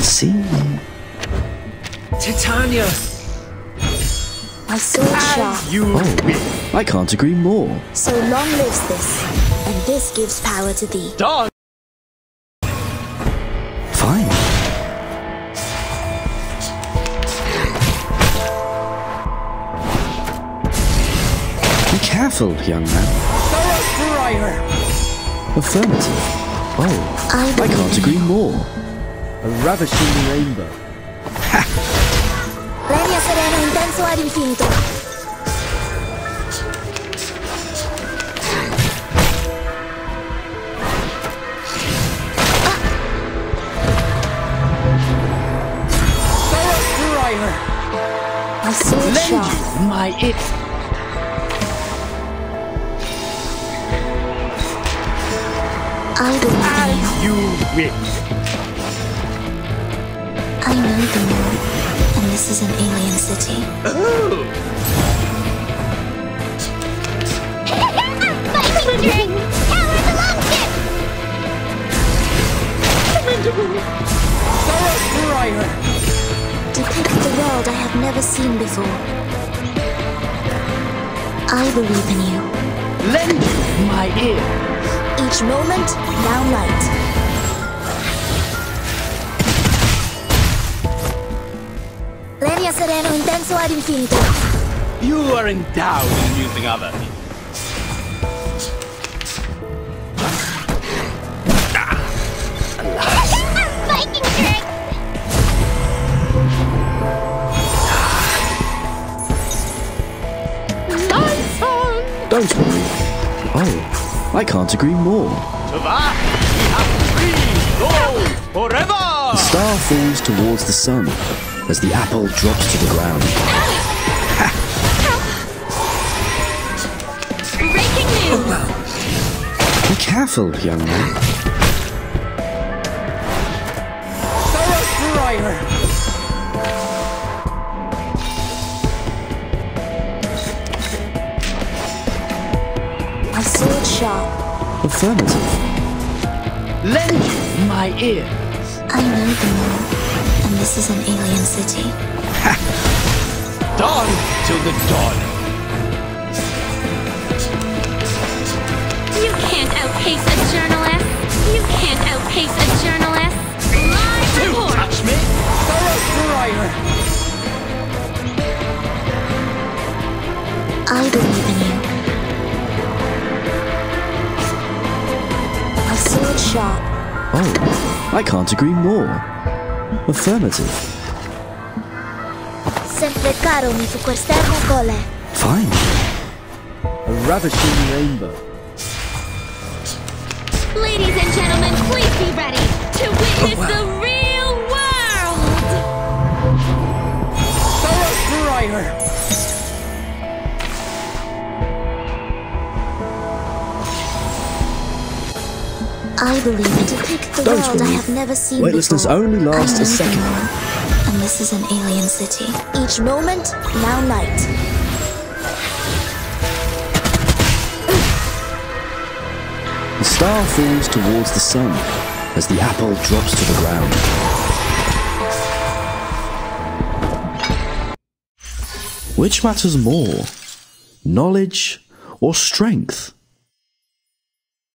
see. Titania, My sword sharp. you Oh, I can't agree more. So long lives this, and this gives power to thee. dog. Fine. Be careful, young man. Affirmative. Oh, I I can't agree more. A ravishing rainbow. Regna sereno intenso ad infinito. Briar, My sword sharp. my it. I in you. You win. I know the moon, and this is an alien city. Briar, Depict the world I have never seen before. I believe in you. lend my ear. Each moment, now light. Sereno intenso ad infinito. You are endowed in using others. Don't worry. Oh, I can't agree more. To that, we have three goals forever. Star falls towards the sun as the apple drops to the ground. Breaking news! Be careful, young man. Briar, My sword sharp. Affirmative. lend you my ear. I know the moon, and this is an alien city. Dawn till the dawn. You can't outpace a journalist! You can't outpace a journalist! Live You report! touch me. Briar, I believe in you. My sword sharp. Oh, I can't agree more. Affirmative. Sempre caro mi fu quest'ermo cole. Fine. a ravishing rainbow. Ladies and gentlemen, please be ready to witness oh, the real I believe in depict the Don't world I have never seen Weightlessness before. only lasts a second. And this is an alien city. Each moment, now night. The star falls towards the sun as the apple drops to the ground. Which matters more, knowledge or strength?